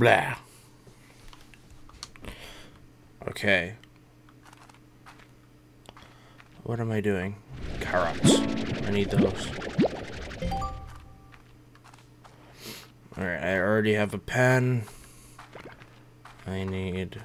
Blah. Okay. What am I doing? Carrots. I need those. Alright, I already have a pen. I need...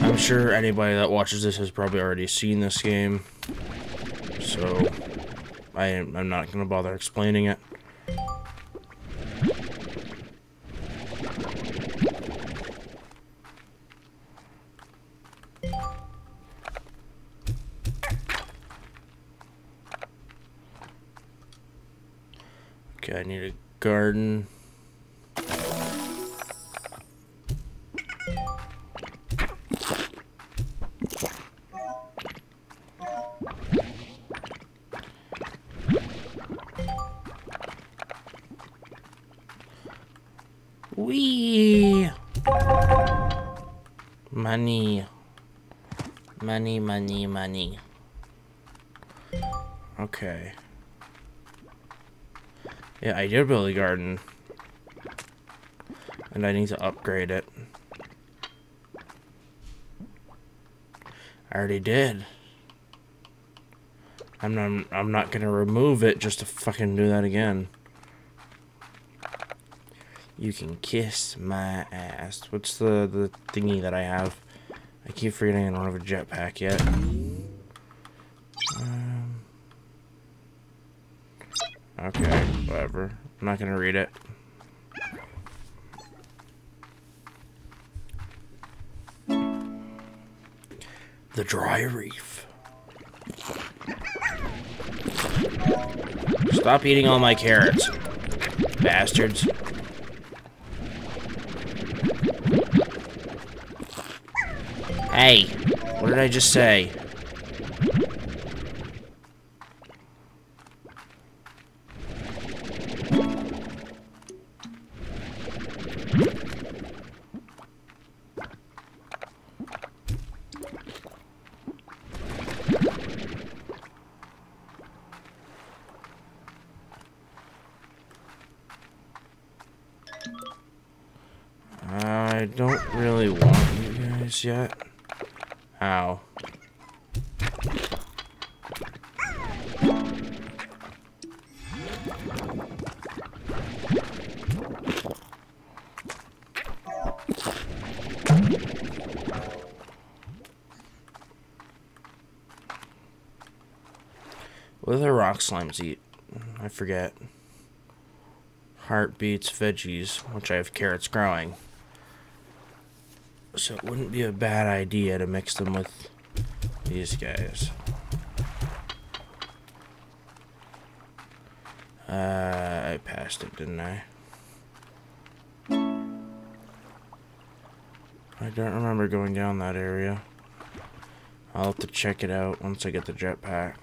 I'm sure anybody that watches this has probably already seen this game. So, I am, I'm not going to bother explaining it. Garden. Wee. Money. Money, money, money. Okay. Yeah, I did build a garden. And I need to upgrade it. I already did. I'm not, I'm not gonna remove it just to fucking do that again. You can kiss my ass. What's the, the thingy that I have? I keep forgetting I don't have a jetpack yet. Um, okay, whatever. I'm not gonna read it. The dry reef. Stop eating all my carrots, bastards. Hey, what did I just say? Yet. Ow. What do the rock slimes eat? I forget. Heart Beets, veggies, which I have carrots growing. So it wouldn't be a bad idea to mix them with these guys. Uh, I passed it, didn't I? I don't remember going down that area. I'll have to check it out once I get the jetpack.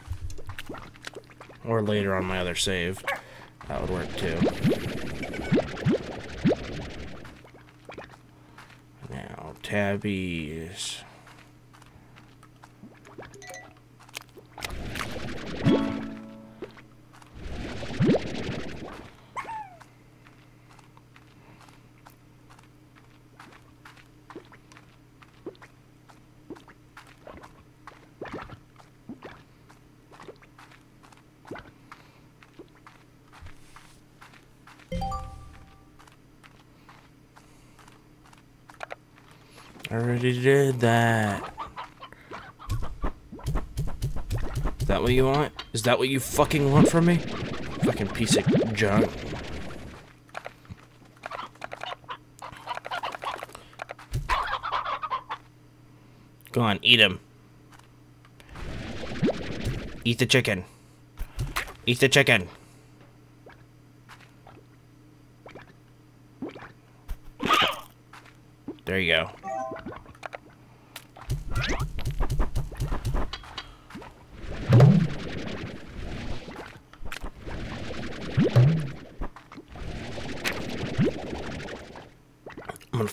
Or later on my other save. That would work too. Now, tabbies. Already did that. Is that what you want? Is that what you fucking want from me? Fucking piece of junk. Go on, eat him. Eat the chicken. Eat the chicken.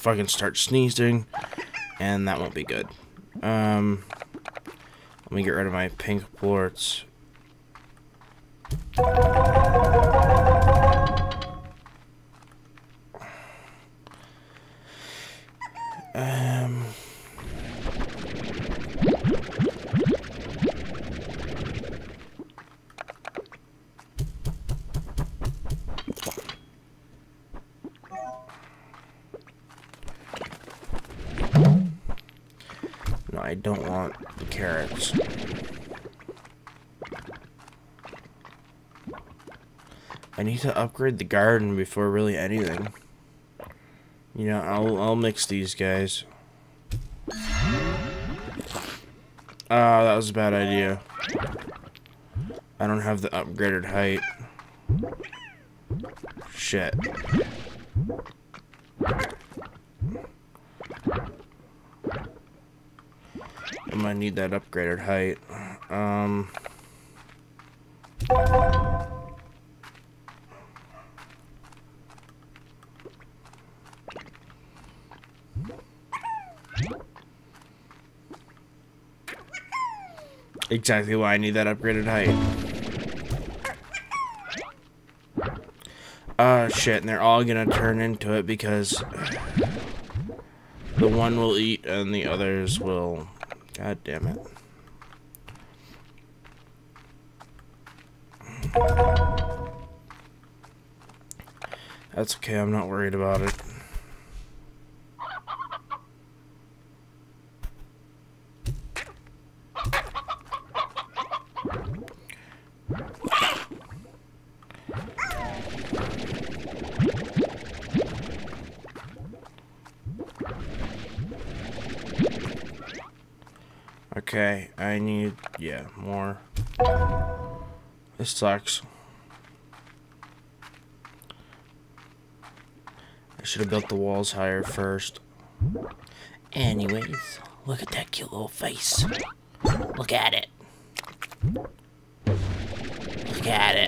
Fucking start sneezing, and that won't be good. Um, let me get rid of my pink plorts. To upgrade the garden before really anything. You know, I'll I'll mix these guys. Ah, uh, that was a bad idea. I don't have the upgraded height. Shit. I might need that upgraded height. Um... Exactly why I need that upgraded height. Oh shit, and they're all gonna turn into it because the one will eat and the others will... God damn it. That's okay, I'm not worried about it. Okay, I more. This sucks. I should have built the walls higher first. Anyways, look at that cute little face. Look at it. Look at it.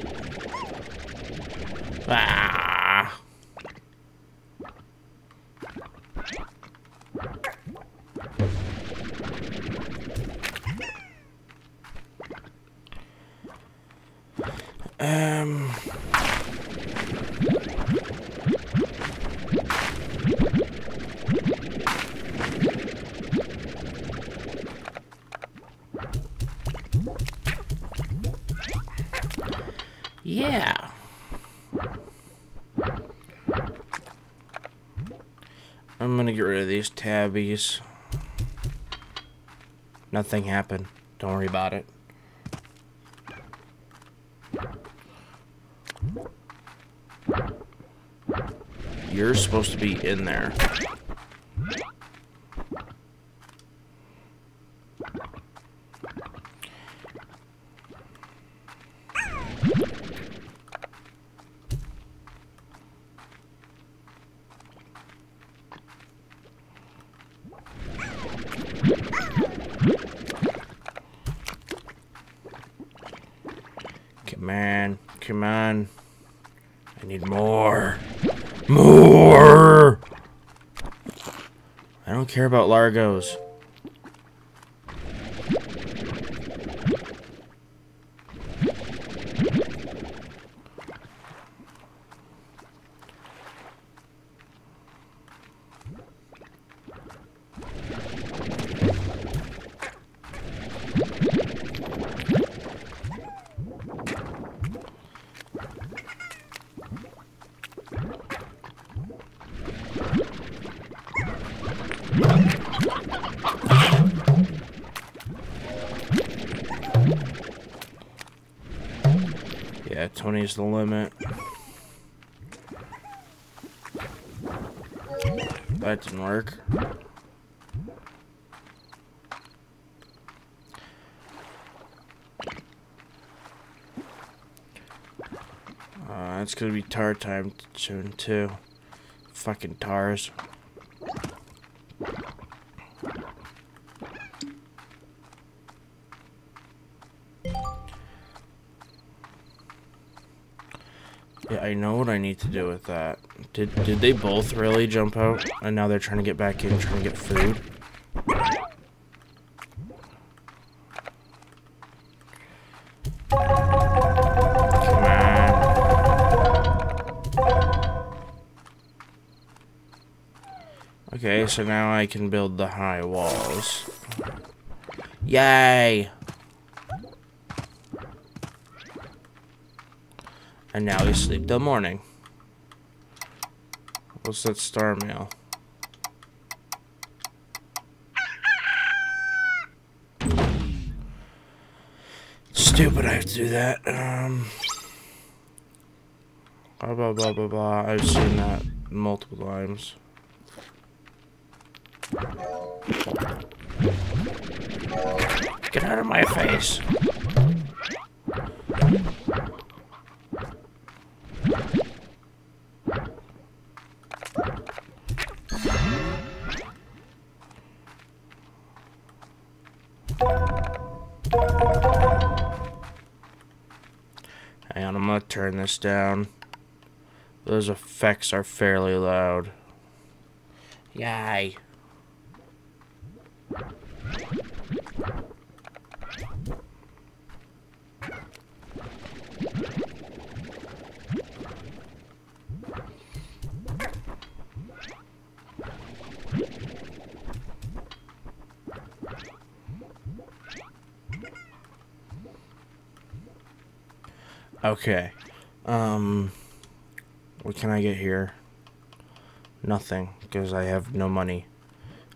Um. Yeah. I'm gonna get rid of these tabbies. Nothing happened. Don't worry about it. You're supposed to be in there. Come on, come on. I need more. More! I don't care about Largos. That didn't work. Uh, it's gonna be Tarr time soon too. Fucking Tarrs. I know what I need to do with that. Did did they both really jump out? And now they're trying to get back in, trying to get food? Okay, so now I can build the high walls. Yay! And now you sleep till morning. What's that star mail? Stupid I have to do that. Um, blah, blah, blah, blah, blah. I've seen that multiple times. Get out of my face. Turn this down. Those effects are fairly loud. Yay. Okay. Um, what can I get here? Nothing, because I have no money.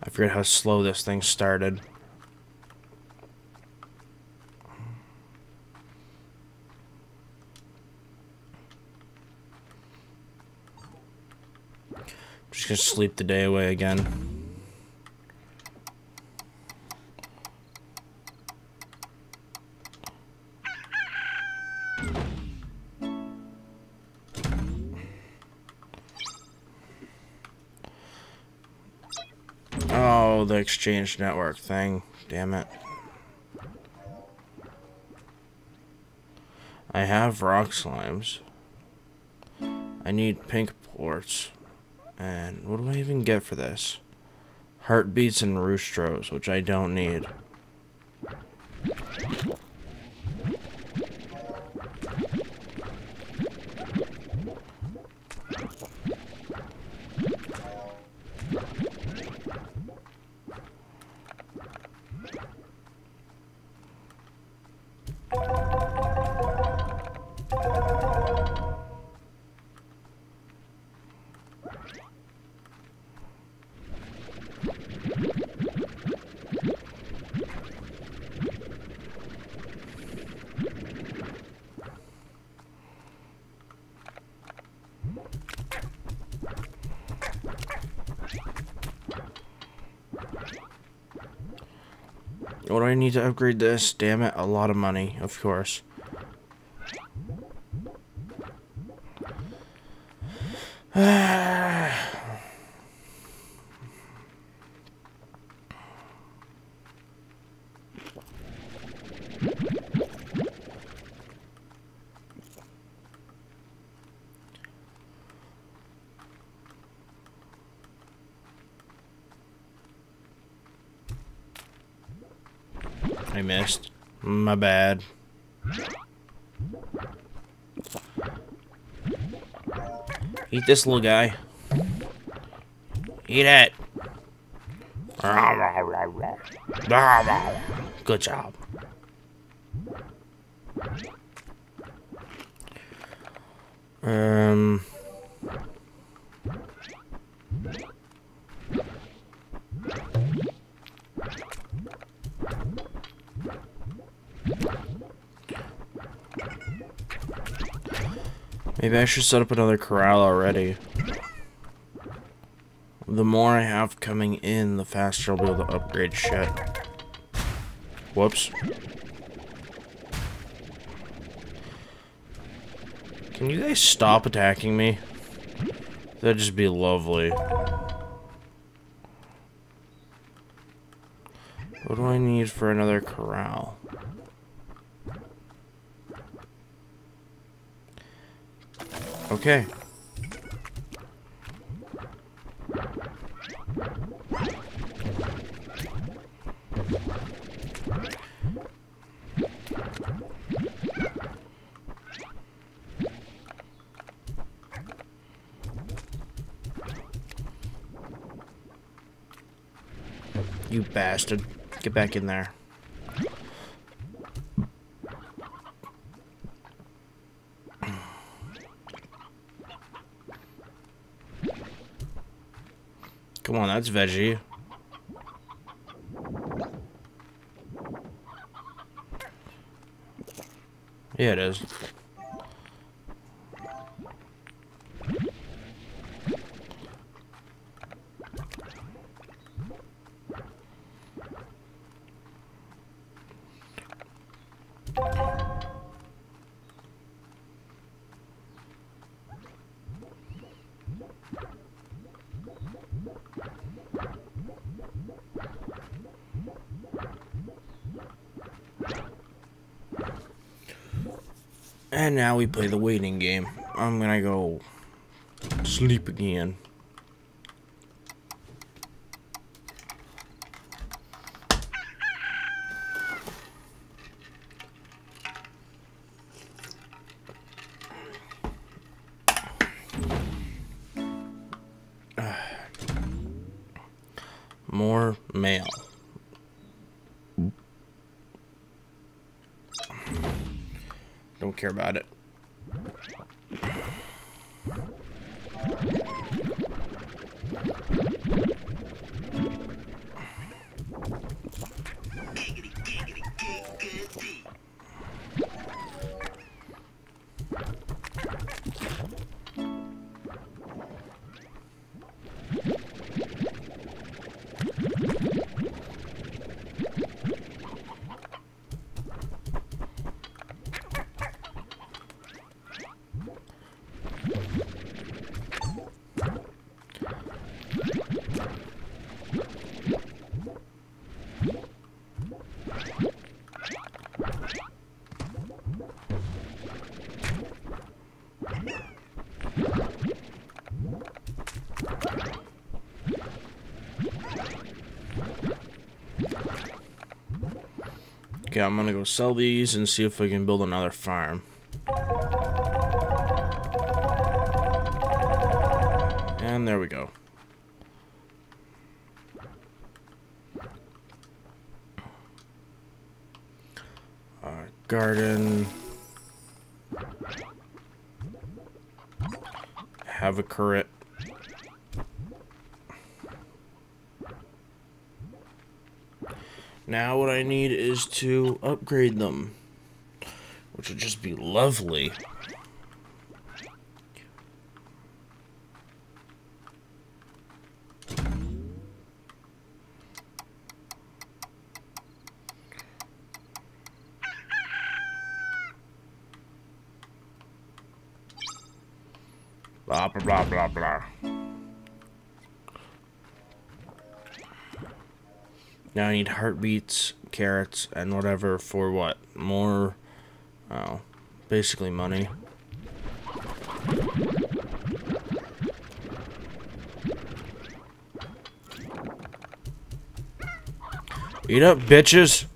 I forget how slow this thing started. Just gonna sleep the day away again. Oh, the exchange network thing. Damn it. I have rock slimes. I need pink plorts. And what do I even get for this? Heart Beets and roostros, which I don't need. What do I need to upgrade this? Damn it, a lot of money, of course. I missed. My bad. Eat this little guy. Eat it. Good job. Um... Maybe I should set up another corral already. The more I have coming in, the faster I'll be able to upgrade shit. Whoops. Can you guys stop attacking me? That'd just be lovely. What do I need for another corral? Okay. You bastard. Get back in there. Come on, that's veggie. Yeah, it is. And now we play the waiting game. I'm gonna go sleep again. Okay, I'm gonna go sell these and see if we can build another farm. And there we go. Garden. Have a current. Now what I need is to upgrade them. Which would just be lovely. Blah, blah, blah, blah, blah. Now I need heart beets, carrots, and whatever for what? More, oh, basically money. Eat up, bitches!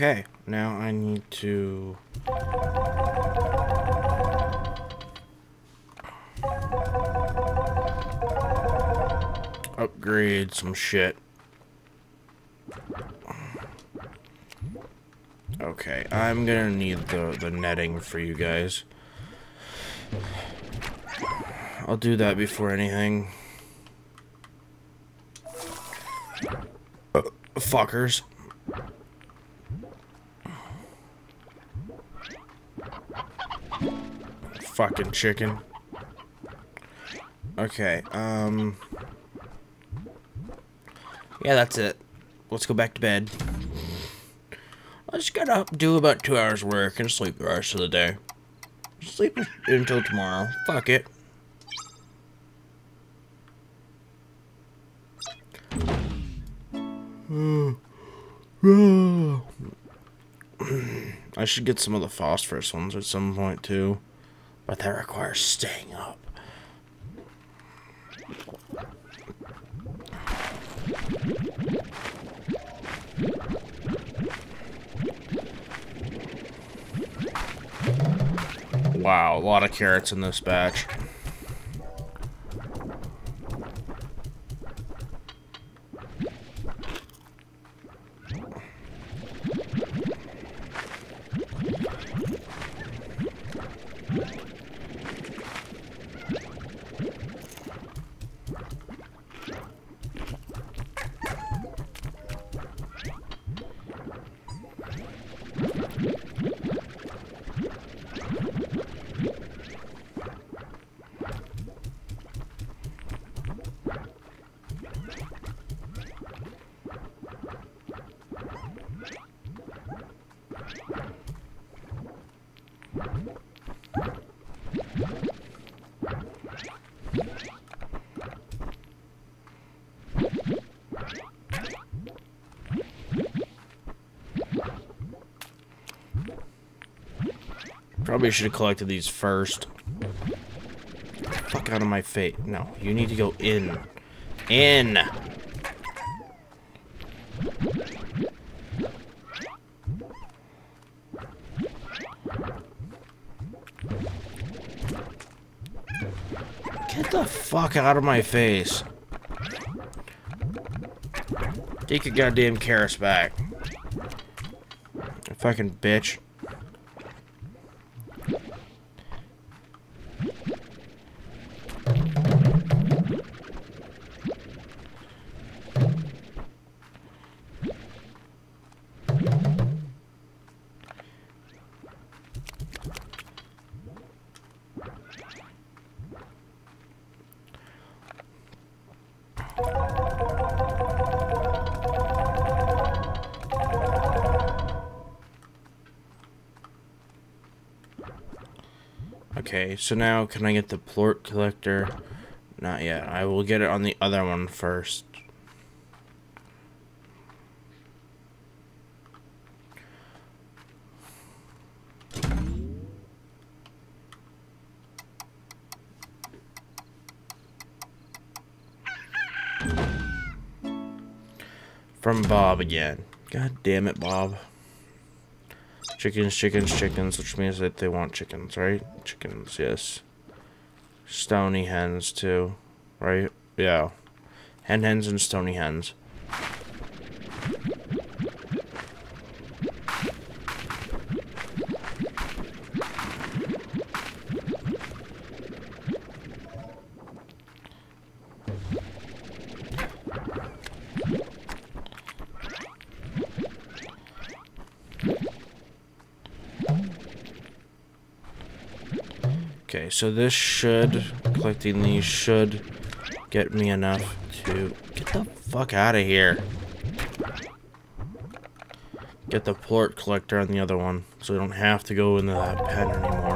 Okay, now I need to... Upgrade some shit. Okay, I'm gonna need the, the netting for you guys. I'll do that before anything. Uh, fuckers. Fucking chicken. Okay, um... Yeah, that's it. Let's go back to bed. I just gotta do about two hours work and sleep the rest of the day. sleep until tomorrow. Fuck it. I should get some of the phosphorus ones at some point too. But that requires staying up. Wow, a lot of carrots in this batch. Probably should have collected these first. Fuck out of my face. No, you need to go in. In! Get the fuck out of my face. Take your goddamn carrots back. Fucking bitch. So now can I get the plort collector? Not yet. I will get it on the other one first. From Bob again. God damn it, Bob. Chickens, chickens, chickens, which means that they want chickens, right? Chickens, yes. Stony hens, too. Right? Yeah. Hen hens and stony hens. So this should, collecting these should get me enough to get the fuck out of here. Get the plort collector on the other one, so I don't have to go into that pen anymore.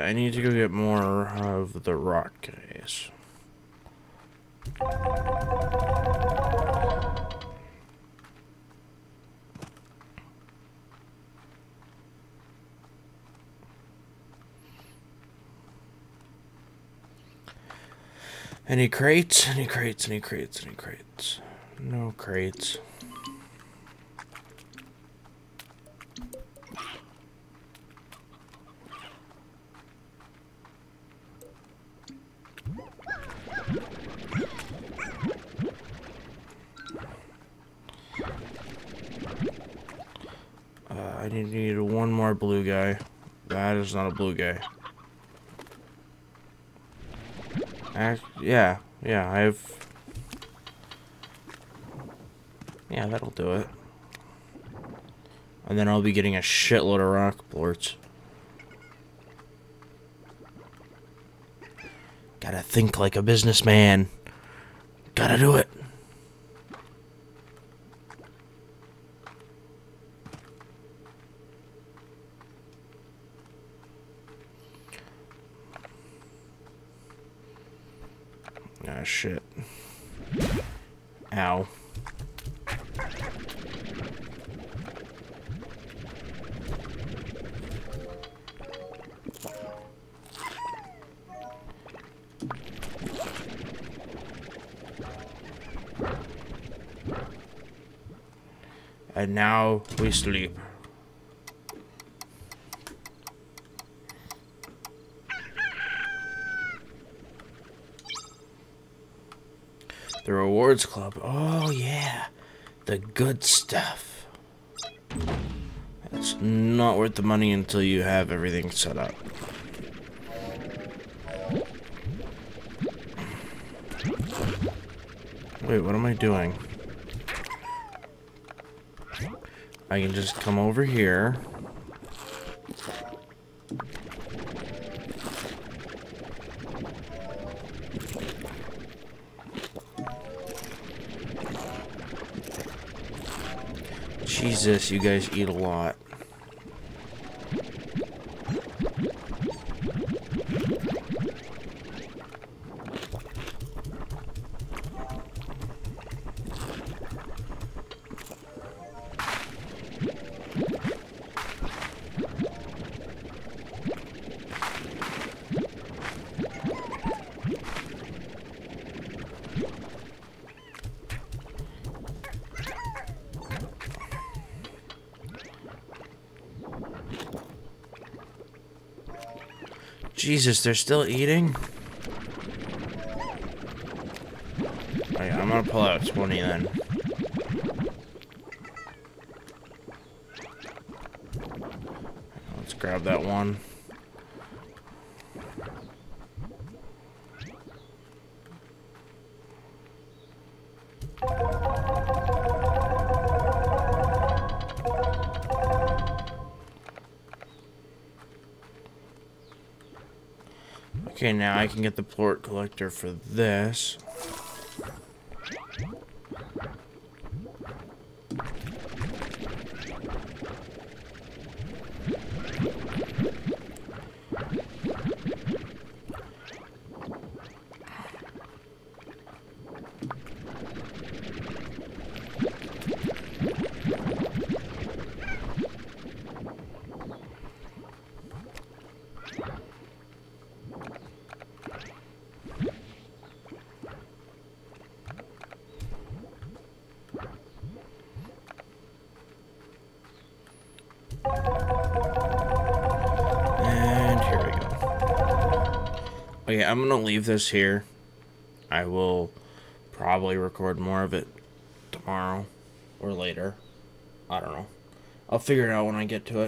I need to go get more of the rock guys. Any crates? Any crates? Any crates? Any crates? No crates. Is not a blue guy. Yeah, yeah, I've... Yeah, that'll do it. And then I'll be getting a shitload of rock plorts. Gotta think like a businessman. Gotta do it. Ah, shit. Ow. And now we sleep. The rewards club. Oh yeah. The good stuff. It's not worth the money until you have everything set up. Wait, what am I doing? I can just come over here. Jesus, you guys eat a lot. Jesus, they're still eating? I'm gonna pull out 20 then. Let's grab that one. Okay, now I can get the plort collector for this. I'm gonna leave this here. I will probably record more of it tomorrow or later. I don't know. I'll figure it out when I get to it.